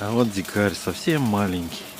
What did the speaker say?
А вот дикарь совсем маленький.